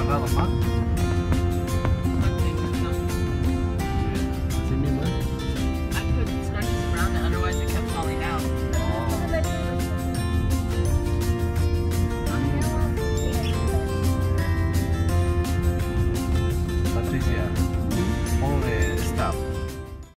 Isabella Mother.